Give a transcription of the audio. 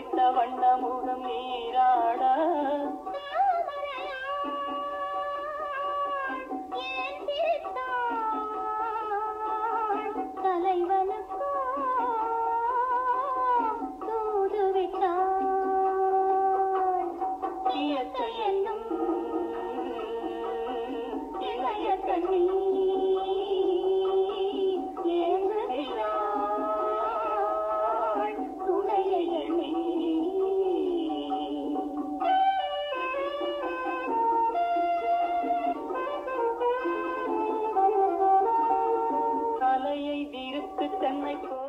வைத்த வண்ணமுகம் நீராட. தலைவனுக்கு like